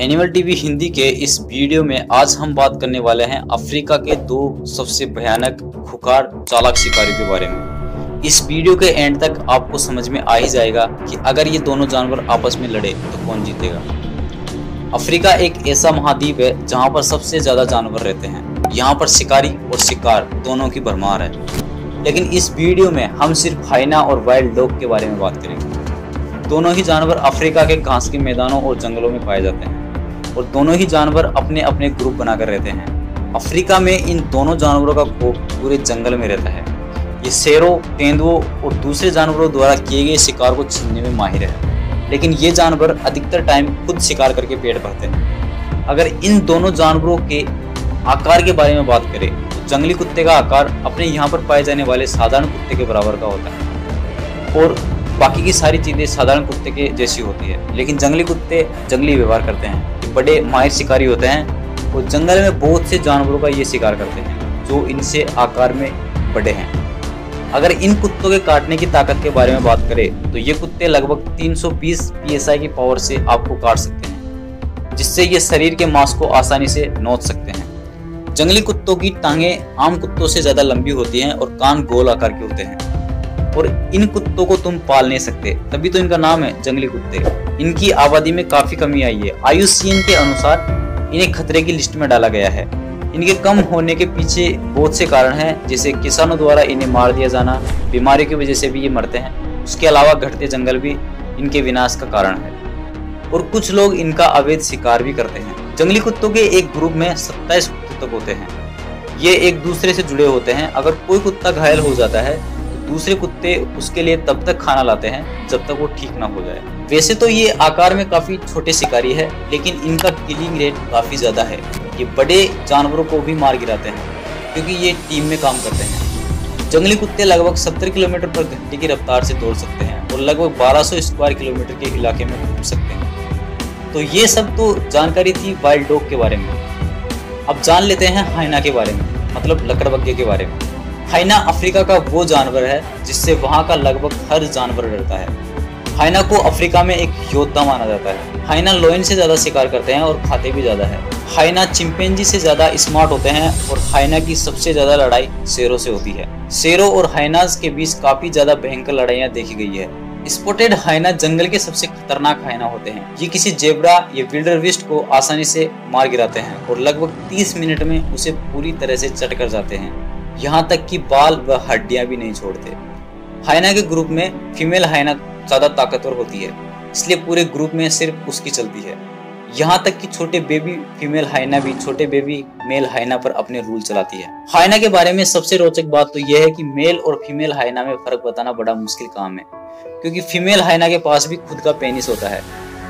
Animal TV Hindi के इस video में आज हम बात करने वाले हैं अफ्रीका के दो सबसे भयानक खुकार चालाक शिकारी के बारे में। इस वीडियो के एंड तक आपको समझ में आ ही जाएगा कि अगर ये दोनों जानवर आपस में लड़े तो कौन जीतेगा। अफ्रीका एक ऐसा महाद्वीप है जहाँ पर सबसे ज़्यादा जानवर रहते हैं। यहाँ पर शिकारी और शिकार दोनों की भरमार है। लेकिन इस वीडियो में हम सिर्फ़ हाइना और वाइल्ड डॉग के बारे में बात करेंगे। दोनों ही जानवर अफ्रीका के घास के मैदानों और जंगलों में पाए जाते हैं। और दोनों ही जानवर अपने अपने ग्रुप बनाकर रहते हैं। अफ्रीका में इन दोनों जानवरों का ग्रुप पूरे जंगल में रहता है। ये शेरों, तेंदुओं और दूसरे जानवरों द्वारा किए गए शिकार को छीनने में माहिर है। लेकिन ये जानवर अधिकतर टाइम खुद शिकार करके पेट भरते हैं। अगर इन दोनों जानवरों के आकार के बारे में बात करें तो जंगली कुत्ते का आकार अपने यहाँ पर पाए जाने वाले साधारण कुत्ते के बराबर का होता है। और बाकी की सारी चीज़ें साधारण कुत्ते के जैसी होती है। लेकिन जंगली कुत्ते जंगली व्यवहार करते हैं। बड़े माहिर शिकारी होते हैं और जंगल में बहुत से जानवरों का ये शिकार करते हैं, जो इनसे आकार में बड़े हैं। अगर इन कुत्तों के काटने की ताकत के बारे में बात करें तो ये कुत्ते लगभग 320 psi की पावर से आपको काट सकते हैं, जिससे ये शरीर के मांस को आसानी से नोच सकते हैं। जंगली कुत्तों की टांगे आम कुत्तों से ज़्यादा लंबी होती हैं और कान गोल आकार के होते हैं। और इन कुत्तों को तुम पाल नहीं सकते। तभी तो इनका नाम है जंगली कुत्ते। इनकी आबादी में काफ़ी कमी आई है। आयुषीन के अनुसार इन्हें खतरे की लिस्ट में डाला गया है। इनके कम होने के पीछे बहुत से कारण हैं, जैसे किसानों द्वारा इन्हें मार दिया जाना, बीमारी की वजह से भी ये मरते हैं। उसके अलावा घटते जंगल भी इनके विनाश का कारण है। और कुछ लोग इनका अवैध शिकार भी करते हैं। जंगली कुत्तों के एक ग्रुप में सत्ताईस कुत्ते होते हैं। ये एक दूसरे से जुड़े होते हैं। अगर कोई कुत्ता घायल हो जाता है दूसरे कुत्ते उसके लिए तब तक खाना लाते हैं जब तक वो ठीक ना हो जाए। वैसे तो ये आकार में काफ़ी छोटे शिकारी है, लेकिन इनका किलिंग रेट काफ़ी ज़्यादा है। ये बड़े जानवरों को भी मार गिराते हैं, क्योंकि ये टीम में काम करते हैं। जंगली कुत्ते लगभग 70 किलोमीटर पर घंटे की रफ्तार से दौड़ सकते हैं और लगभग 1200 स्क्वायर किलोमीटर के इलाके में घूम सकते हैं। तो ये सब तो जानकारी थी वाइल्ड डॉग के बारे में। अब जान लेते हैं हाइना के बारे में मतलब लकड़बग्गे के बारे में। हाइना अफ्रीका का वो जानवर है जिससे वहाँ का लगभग हर जानवर डरता है। हाइना को अफ्रीका में एक योद्धा माना जाता है। हाइना लोइन से ज़्यादा शिकार करते हैं और खाते भी ज़्यादा है। हाइना चिंपेंजी से ज़्यादा स्मार्ट होते हैं और हाइना की सबसे ज़्यादा लड़ाई शेरों से होती है। शेरों और हाइनाज के बीच काफ़ी ज़्यादा भयंकर लड़ाइयाँ देखी गई है। स्पोटेड हाइना जंगल के सबसे खतरनाक हाइना होते हैं। ये किसी जेबरा या विल्डरविस्ट को आसानी से मार गिराते हैं और लगभग 30 मिनट में उसे पूरी तरह से चट कर जाते हैं। यहाँ तक कि बाल व हड्डियाँ भी नहीं छोड़ते। हाइना के ग्रुप में फीमेल हाइना ज़्यादा ताकतवर होती है, इसलिए पूरे ग्रुप में सिर्फ़ उसकी चलती है। यहाँ तक कि छोटे बेबी फीमेल हाइना भी, छोटे बेबी मेल हाइना पर अपने रूल चलाती है। हाइना के बारे में सबसे रोचक बात तो यह है कि मेल और फीमेल हाइना में फ़र्क बताना बड़ा मुश्किल काम है, क्योंकि फीमेल हाइना के पास भी खुद का पेनिस होता है।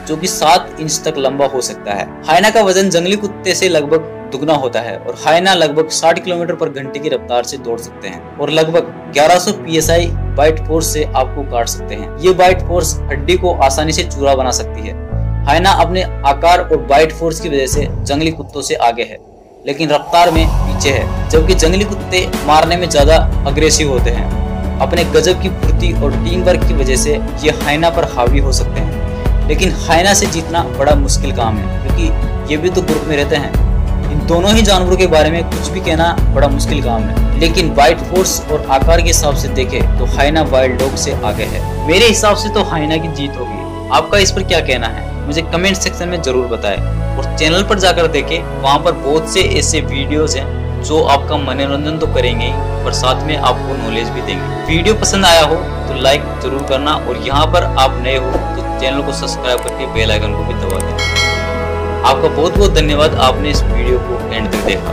जो कि सात इंच तक लंबा हो सकता है। हाइना का वज़न जंगली कुत्ते से लगभग दुगना होता है और हाइना लगभग 60 किलोमीटर पर घंटे की रफ्तार से दौड़ सकते हैं और लगभग 1100 psi बाइट फोर्स से आपको काट सकते हैं। ये बाइट फोर्स हड्डी को आसानी से चूरा बना सकती है। हाइना अपने आकार और बाइट फोर्स की वजह से जंगली कुत्तों से आगे है, लेकिन रफ्तार में पीछे है, जबकि जंगली कुत्ते मारने में ज़्यादा अग्रेसिव होते हैं। अपने गजब की फुर्ती और टीम वर्क की वजह से ये हाइना पर हावी हो सकते हैं। लेकिन हाइना से जीतना बड़ा मुश्किल काम है, क्योंकि ये भी तो ग्रुप में रहते हैं। इन दोनों ही जानवरों के बारे में कुछ भी कहना बड़ा मुश्किल काम है। लेकिन वाइट फोर्स और आकार के हिसाब से देखे तो हाइना वाइल्ड डॉग से आगे है। मेरे हिसाब से तो हाइना की जीत होगी। आपका इस पर क्या कहना है? मुझे कमेंट सेक्शन में ज़रूर बताएँ। और चैनल पर जाकर देखें, वहाँ पर बहुत से ऐसे वीडियोस हैं जो आपका मनोरंजन तो करेंगे पर साथ में आपको नॉलेज भी देंगे। वीडियो पसंद आया हो तो लाइक ज़रूर करना और यहाँ पर आप नए हो तो चैनल को सब्सक्राइब करके बेल आइकन को भी दबा देना। आपका बहुत बहुत धन्यवाद, आपने इस वीडियो को एंड तक देखा।